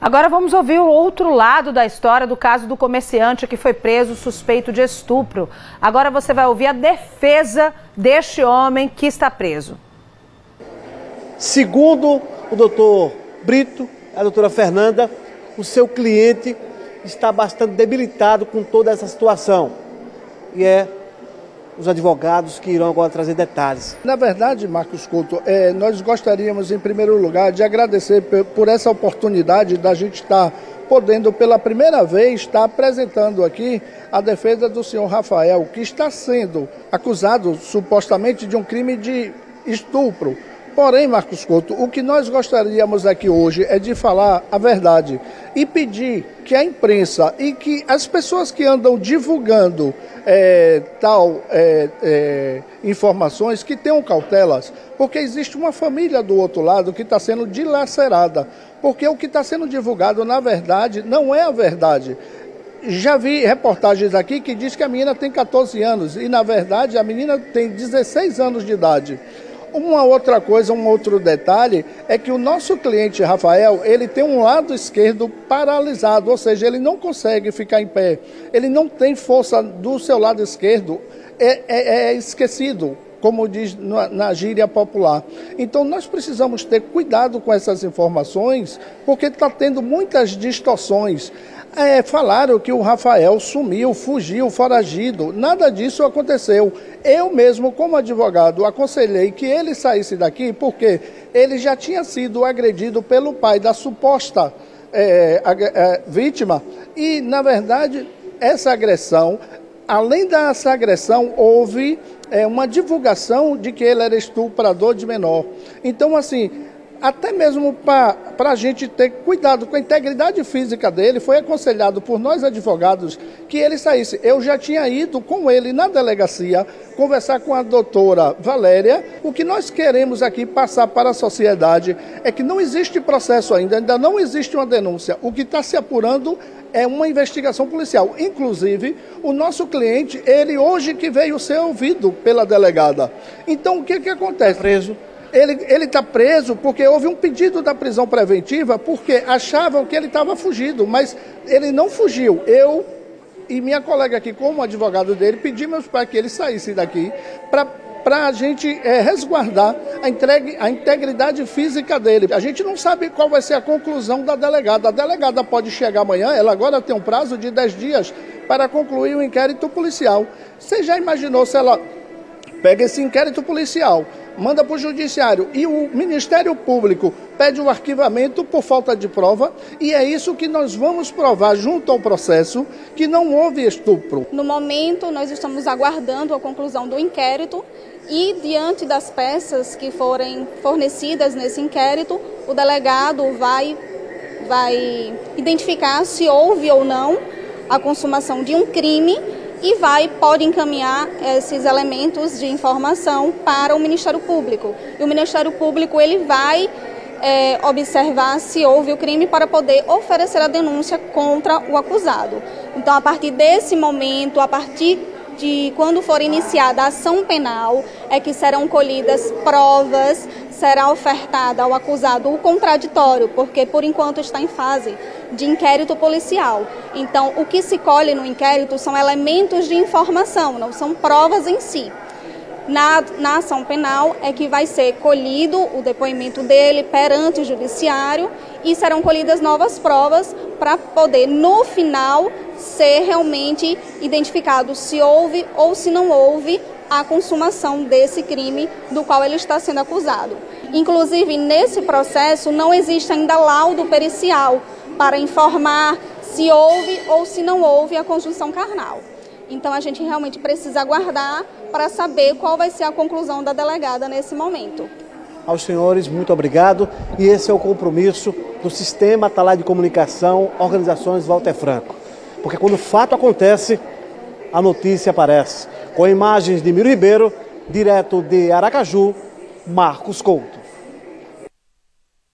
Agora vamos ouvir o outro lado da história do caso do comerciante que foi preso suspeito de estupro. Agora você vai ouvir a defesa deste homem que está preso. Segundo o doutor Brito, a doutora Fernanda, o seu cliente está bastante debilitado com toda essa situação. E é os advogados que irão agora trazer detalhes. Na verdade, Marcos Couto, é, nós gostaríamos, em primeiro lugar, de agradecer por essa oportunidade da gente estar podendo, pela primeira vez, estar apresentando aqui a defesa do senhor Rafael, que está sendo acusado supostamente de um crime de estupro Porém, Marcos Couto, o que nós gostaríamos aqui hoje é de falar a verdade e pedir que a imprensa e que as pessoas que andam divulgando é, tal é, é, informações que tenham cautelas, porque existe uma família do outro lado que está sendo dilacerada, porque o que está sendo divulgado, na verdade, não é a verdade. Já vi reportagens aqui que diz que a menina tem 14 anos e, na verdade, a menina tem 16 anos de idade. Uma outra coisa, um outro detalhe, é que o nosso cliente Rafael, ele tem um lado esquerdo paralisado, ou seja, ele não consegue ficar em pé, ele não tem força do seu lado esquerdo, é, é, é esquecido, como diz na, gíria popular. Então nós precisamos ter cuidado com essas informações, porque está tendo muitas distorções. É, falaram que o Rafael sumiu, fugiu, foragido. Nada disso aconteceu. Eu mesmo, como advogado, aconselhei que ele saísse daqui porque ele já tinha sido agredido pelo pai da suposta é, é, vítima. E, na verdade, essa agressão, além dessa agressão, houve é, uma divulgação de que ele era estuprador de menor. Então, assim, até mesmo para a gente ter cuidado com a integridade física dele, foi aconselhado por nós advogados que ele saísse. Eu já tinha ido com ele na delegacia conversar com a doutora Valéria. O que nós queremos aqui passar para a sociedade é que não existe processo ainda, ainda não existe uma denúncia. O que está se apurando é uma investigação policial. Inclusive, o nosso cliente, ele hoje que veio ser ouvido pela delegada. Então, o que, que acontece? Preso ele está preso porque houve um pedido da prisão preventiva porque achavam que ele estava fugido, mas ele não fugiu. Eu e minha colega aqui, como advogado dele, pedimos para que ele saísse daqui para a gente é, resguardar a, entregue, a integridade física dele. A gente não sabe qual vai ser a conclusão da delegada. A delegada pode chegar amanhã, ela agora tem um prazo de 10 dias para concluir o inquérito policial. Você já imaginou se ela pega esse inquérito policial, manda para o judiciário e o Ministério Público pede o arquivamento por falta de prova e é isso que nós vamos provar junto ao processo que não houve estupro. No momento, nós estamos aguardando a conclusão do inquérito e diante das peças que forem fornecidas nesse inquérito, o delegado vai vai identificar se houve ou não a consumação de um crime e vai pode encaminhar esses elementos de informação para o Ministério Público. E o Ministério Público ele vai é, observar se houve o crime para poder oferecer a denúncia contra o acusado. Então, a partir desse momento, a partir de quando for iniciada a ação penal, é que serão colhidas provas, será ofertada ao acusado o contraditório, porque por enquanto está em fase de inquérito policial. Então, o que se colhe no inquérito são elementos de informação, não são provas em si. Na, na ação penal é que vai ser colhido o depoimento dele perante o judiciário e serão colhidas novas provas para poder, no final, ser realmente identificado se houve ou se não houve a consumação desse crime do qual ele está sendo acusado. Inclusive, nesse processo, não existe ainda laudo pericial para informar se houve ou se não houve a conjunção carnal. Então, a gente realmente precisa aguardar para saber qual vai ser a conclusão da delegada nesse momento. Aos senhores, muito obrigado. E esse é o compromisso do Sistema Talai de Comunicação, Organizações Walter Franco. Porque quando o fato acontece, a notícia aparece. Com imagens de Miro Ribeiro, direto de Aracaju, Marcos Couto.